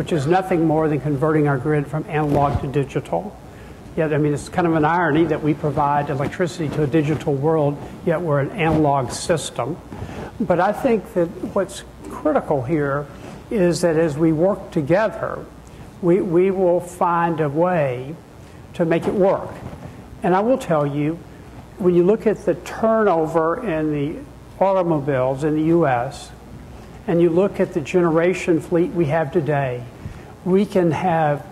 which is nothing more than converting our grid from analog to digital. Yet, I mean, it's kind of an irony that we provide electricity to a digital world, yet we're an analog system. But I think that what's critical here is that as we work together, we, we will find a way to make it work. And I will tell you, when you look at the turnover in the automobiles in the U.S., and you look at the generation fleet we have today, we can have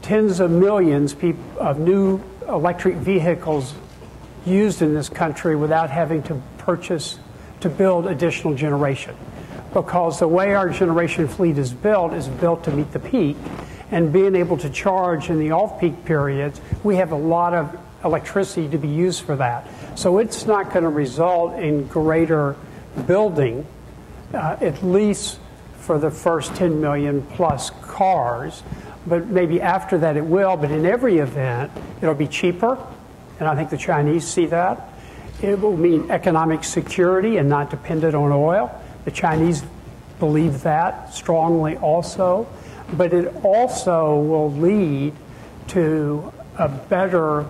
tens of millions of new electric vehicles used in this country without having to purchase to build additional generation. Because the way our generation fleet is built is built to meet the peak, and being able to charge in the off peak periods, we have a lot of electricity to be used for that. So it's not going to result in greater building, uh, at least for the first 10 million plus cars. But maybe after that it will. But in every event, it'll be cheaper. And I think the Chinese see that. It will mean economic security and not dependent on oil. The Chinese believe that strongly also. But it also will lead to a better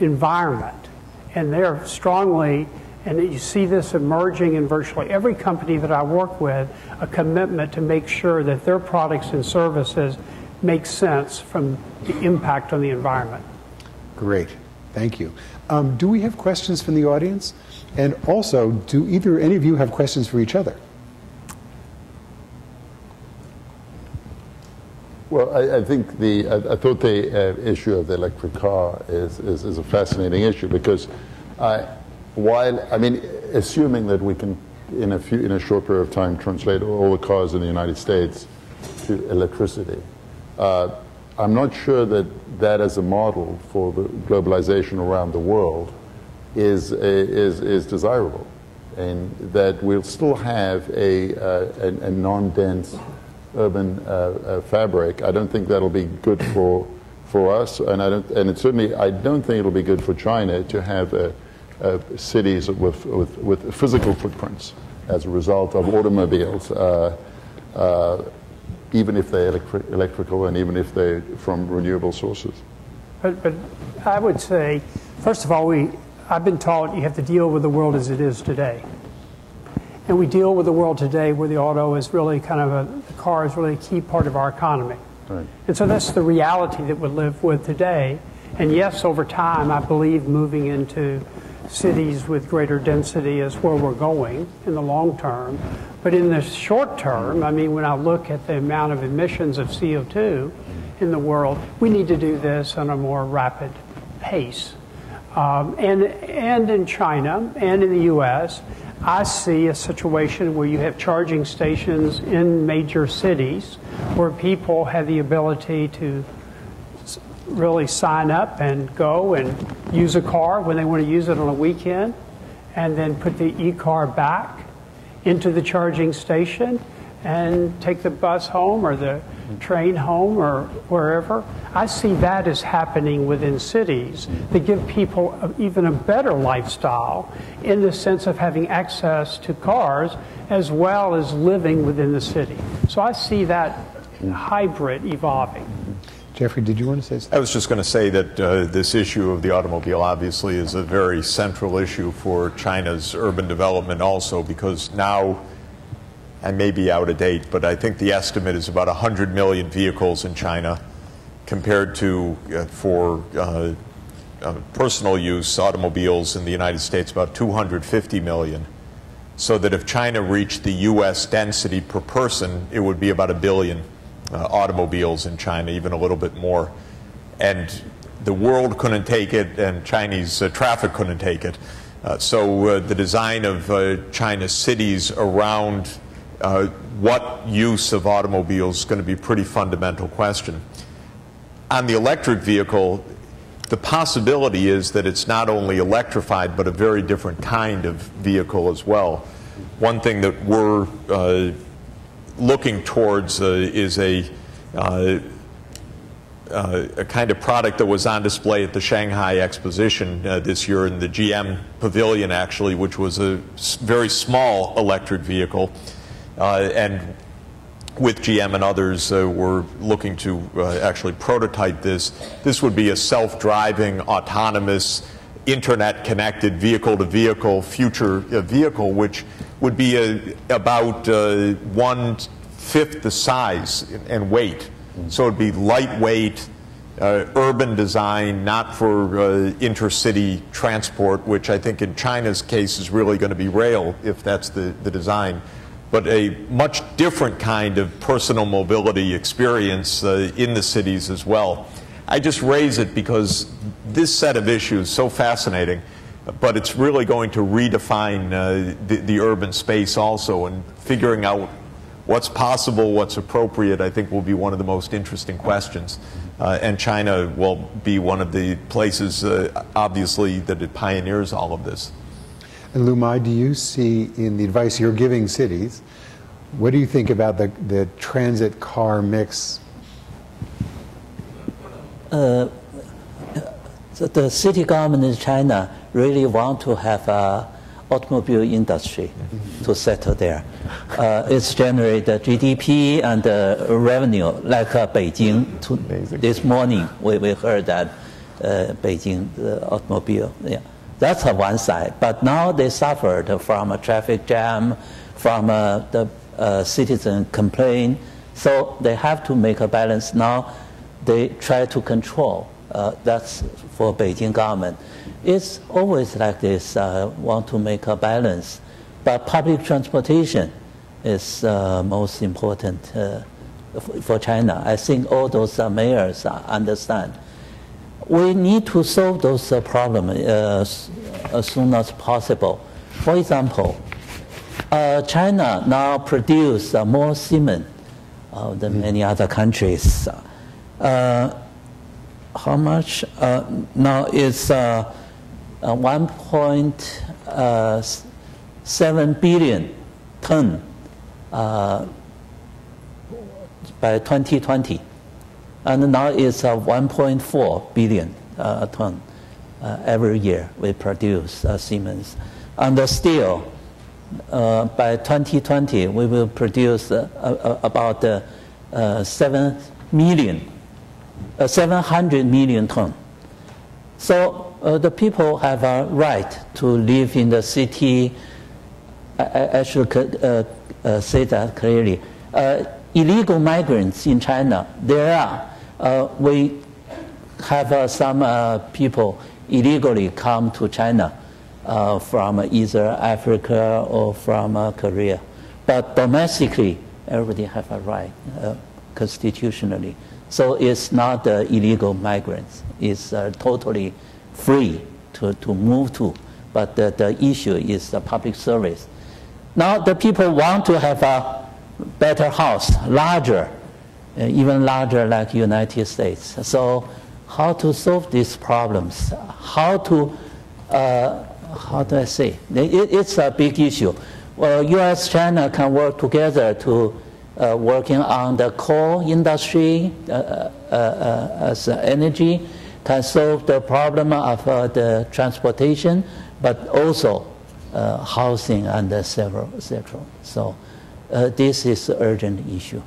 environment. And they're strongly, and you see this emerging in virtually every company that I work with, a commitment to make sure that their products and services make sense from the impact on the environment. Great. Thank you. Um, do we have questions from the audience? And also, do either any of you have questions for each other? Well, I, I think the I, I, thought the uh, issue of the electric car is, is, is a fascinating issue because uh, while I mean, assuming that we can in a few in a short period of time translate all the cars in the United States to electricity, uh, I'm not sure that that as a model for the globalization around the world is is is desirable, and that we'll still have a uh, a, a non-dense urban uh, uh, fabric. I don't think that'll be good for for us, and I don't, and it certainly I don't think it'll be good for China to have uh, cities with, with, with physical footprints as a result of automobiles, uh, uh, even if they're electric, electrical and even if they're from renewable sources. But, but I would say, first of all, we, I've been taught you have to deal with the world as it is today. And we deal with the world today where the auto is really kind of a, the car is really a key part of our economy. Right. And so that's the reality that we live with today. And yes, over time, I believe moving into cities with greater density is where we're going in the long term. But in the short term, I mean, when I look at the amount of emissions of CO2 in the world, we need to do this on a more rapid pace. Um, and, and in China and in the US, I see a situation where you have charging stations in major cities where people have the ability to really sign up and go and use a car when they want to use it on a weekend and then put the e-car back into the charging station and take the bus home or the train home or wherever. I see that as happening within cities that give people a, even a better lifestyle in the sense of having access to cars as well as living within the city. So I see that hybrid evolving. Jeffrey, did you want to say something? I was just going to say that uh, this issue of the automobile obviously is a very central issue for China's urban development also because now I may be out of date, but I think the estimate is about 100 million vehicles in China compared to uh, for uh, uh, personal use automobiles in the United States about 250 million. So that if China reached the U.S. density per person, it would be about a billion uh, automobiles in China, even a little bit more. And the world couldn't take it, and Chinese uh, traffic couldn't take it. Uh, so the design of China's cities around uh, what use of automobiles is going to be a pretty fundamental question. On the electric vehicle, the possibility is that it's not only electrified, but a very different kind of vehicle as well. One thing that we're uh, looking towards uh, is a, uh, uh a kind of product that was on display at the Shanghai Exposition uh, this year in the GM Pavilion, actually, which was a very small electric vehicle. Uh, and with GM and others, uh, we're looking to actually prototype this. This would be a self driving, autonomous, internet connected vehicle to vehicle future vehicle, which would be a, about uh, one fifth the size and weight. So it'd be lightweight, uh, urban design, not for uh, intercity transport, which I think in China's case is really going to be rail if that's the, the design, but a much different kind of personal mobility experience uh, in the cities as well. I just raise it because this set of issues is so fascinating, but it's really going to redefine uh, the, the urban space also and figuring out what's possible, what's appropriate, I think will be one of the most interesting questions. Uh, and China will be one of the places, uh, obviously, that it pioneers all of this. And Lu Mai, do you see in the advice you're giving cities, what do you think about the, the transit car mix? Uh, the, the city government in China really want to have a automobile industry to settle there. Uh, it's generate the GDP and the revenue, like uh, Beijing. To, this morning, we, we heard that uh, Beijing the automobile. Yeah, that's on one side. But now they suffered from a traffic jam, from uh, the uh, citizen complaint. So they have to make a balance. Now they try to control. Uh, that's for Beijing government. It's always like this, uh, want to make a balance. But public transportation is uh, most important uh, for China. I think all those uh, mayors understand. We need to solve those uh, problems uh, as soon as possible. For example, China now produces more cement than many other countries. How much? Uh, now it's uh, 1.7 uh, uh billion ton uh, by 2020, and now it's uh, 1.4 billion ton every year we produce cement. And still, by 2020, we will produce about 7 million, 700 million ton. So uh, the people have a right to live in the city. I, I should uh, uh, say that clearly. Uh, illegal migrants in China, there are. Uh, we have uh, some people illegally come to China from either Africa or from Korea. But domestically, everybody have a right constitutionally. So it's not illegal migrants. It's totally free to, to move to, but the, the issue is the public service. Now the people want to have a better house, larger, uh, even larger like United States. So how to solve these problems? How to, uh, how do I say? It, it's a big issue. Well, U.S. China can work together to uh, working on the core industry uh, uh, uh, as energy can solve the problem of uh, the transportation, but also uh, housing and uh, several, several. So uh, this is an urgent issue.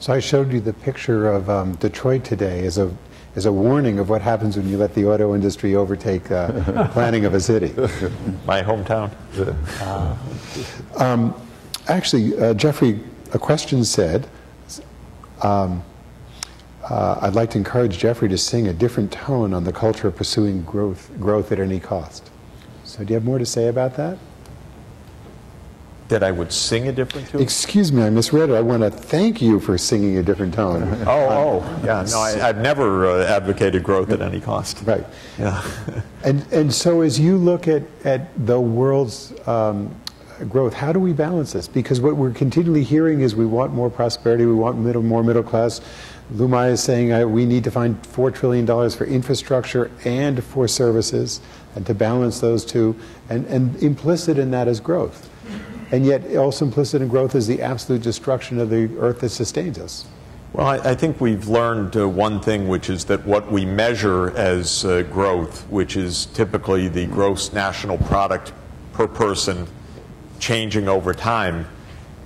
So I showed you the picture of um, Detroit today as a as a warning of what happens when you let the auto industry overtake uh, planning of a city. My hometown. Um, actually, uh, Jeffrey, a question said. Um, uh, I'd like to encourage Jeffrey to sing a different tone on the culture of pursuing growth, growth at any cost. So, do you have more to say about that? That I would sing a different tune? Excuse me, I misread it. I want to thank you for singing a different tone. oh, oh, yeah. No, I, have never uh, advocated growth at any cost. Right. Yeah. and and so, as you look at at the world's um, growth, how do we balance this? Because what we're continually hearing is we want more prosperity, we want middle, more middle class Lu Mai is saying uh, we need to find $4 trillion for infrastructure and for services and to balance those two. And, and implicit in that is growth. And yet, also implicit in growth is the absolute destruction of the earth that sustains us. Well, I, I think we've learned uh, one thing, which is that what we measure as uh, growth, which is typically the gross national product per person changing over time,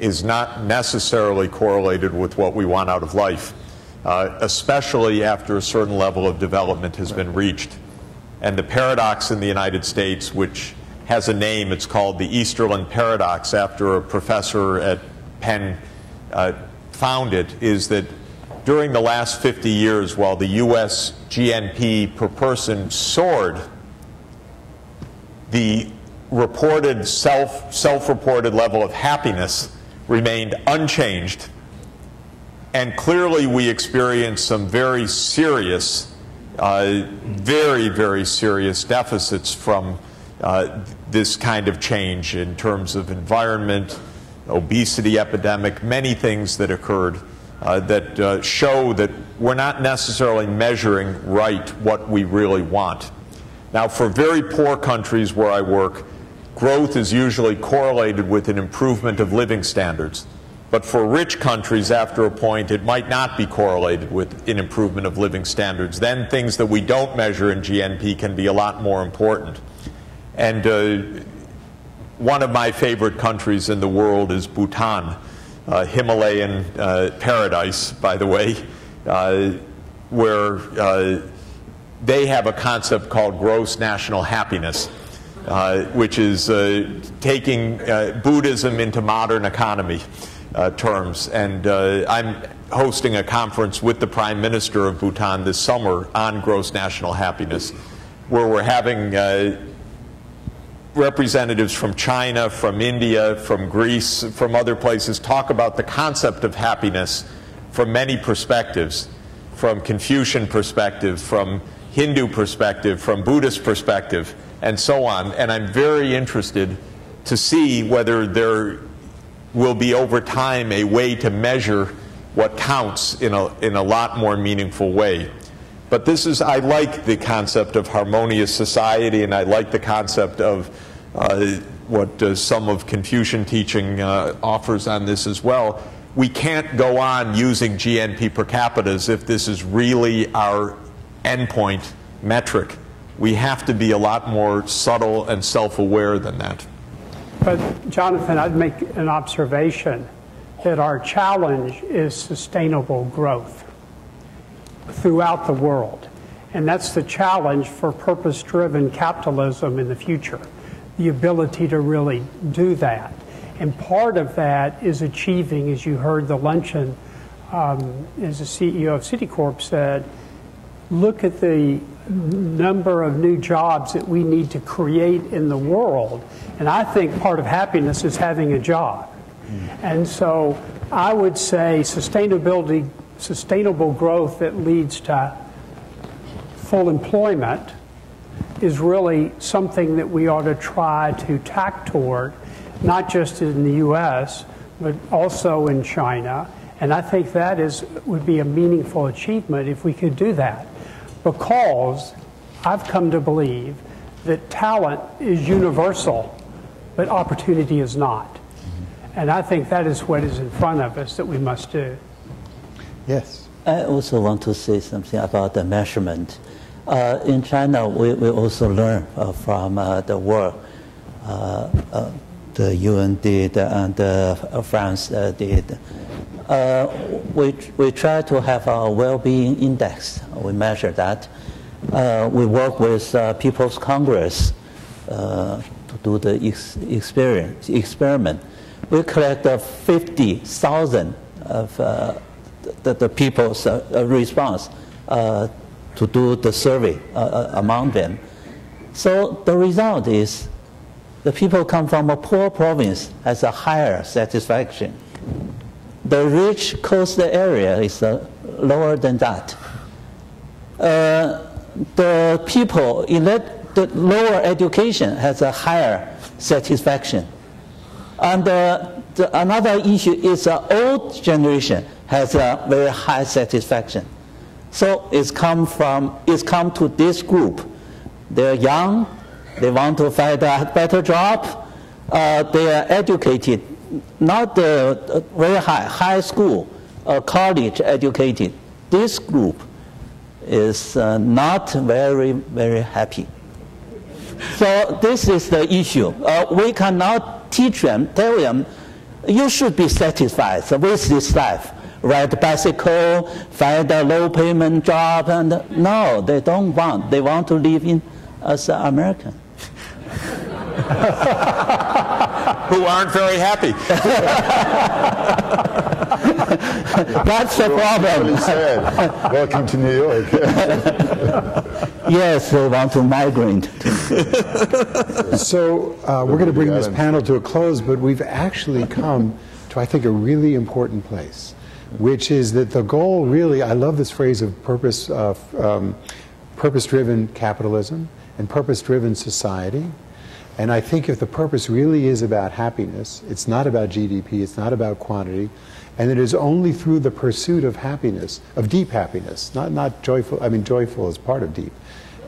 is not necessarily correlated with what we want out of life, uh, especially after a certain level of development has been reached. And the paradox in the United States, which has a name, it's called the Easterlin paradox, after a professor at Penn uh, found it, is that during the last 50 years, while the U.S. GNP per person soared, the reported self self-reported level of happiness remained unchanged. And clearly we experienced some very serious uh, very very serious deficits from uh, this kind of change in terms of environment obesity epidemic many things that occurred uh, that uh, show that we're not necessarily measuring right what we really want. Now for very poor countries where i work growth is usually correlated with an improvement of living standards. But for rich countries, after a point, it might not be correlated with an improvement of living standards. Then things that we don't measure in GNP can be a lot more important. And uh, one of my favorite countries in the world is Bhutan, uh, Himalayan uh, paradise, by the way, uh, where uh, they have a concept called gross national happiness. Uh, which is uh, taking uh, Buddhism into modern economy uh, terms. And uh, I'm hosting a conference with the Prime Minister of Bhutan this summer on gross national happiness, where we're having representatives from China, from India, from Greece, from other places talk about the concept of happiness from many perspectives, from Confucian perspective, from Hindu perspective, from Buddhist perspective and so on. And I'm very interested to see whether there will be over time a way to measure what counts in a, in a lot more meaningful way. But this is, I like the concept of harmonious society, and I like the concept of uh, what uh, some of Confucian teaching uh, offers on this as well. We can't go on using GNP per capita as if this is really our endpoint metric we have to be a lot more subtle and self aware than that. But, Jonathan, I'd make an observation that our challenge is sustainable growth throughout the world. And that's the challenge for purpose driven capitalism in the future the ability to really do that. And part of that is achieving, as you heard the luncheon, um, as the CEO of Citicorp said, look at the number of new jobs that we need to create in the world. And I think part of happiness is having a job. And so I would say sustainability, sustainable growth that leads to full employment is really something that we ought to try to tack toward, not just in the U.S., but also in China. And I think that is, would be a meaningful achievement if we could do that because I've come to believe that talent is universal, but opportunity is not. And I think that is what is in front of us that we must do. Yes. I also want to say something about the measurement. Uh, in China, we, we also learn uh, from uh, the work uh, uh, the UN did and uh, France did. Uh, we, we try to have a well-being index. We measure that. Uh, we work with uh, People's Congress uh, to do the ex- experience, experiment. We collect 50,000 of uh, the, the, people's uh, response to do the survey among them. So the result is the people come from a poor province has a higher satisfaction the rich coastal area is uh, lower than that. Uh, the people in that, the lower education has a higher satisfaction. And uh, the, another issue is the old generation has a very high satisfaction. So it's come from it's come to this group. They're young, they want to find a better job, uh, they are educated, not the very high, high school, uh, college educated. This group is uh, not very, very happy. So this is the issue. Uh, we cannot teach them, tell them, you should be satisfied with this life. Ride bicycle, find a low payment job, and no, they don't want. They want to live in as an American. Who aren't very happy. That's the problem. Really. Welcome to New York. Yes, they want to migrate. So uh, we're going to bring this panel to a close, but we've actually come to, I think, a really important place, which is that the goal really, I love this phrase of purpose, uh, um, purpose-driven capitalism and purpose-driven society. And I think if the purpose really is about happiness, it's not about GDP, it's not about quantity, and it is only through the pursuit of happiness, of deep happiness, not, not joyful, I mean, joyful is part of deep,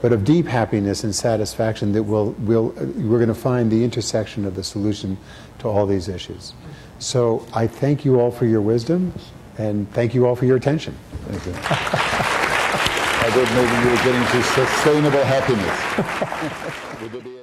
but of deep happiness and satisfaction that we'll, we'll, we're going to find the intersection of the solution to all these issues. So I thank you all for your wisdom, and thank you all for your attention. Thank you. I thought maybe you were getting to sustainable happiness.